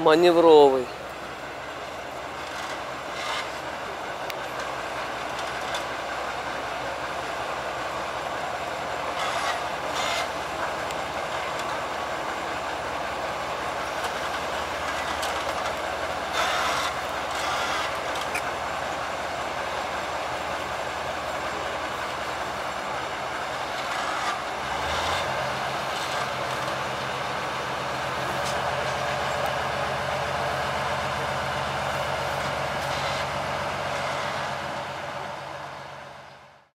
маневровый.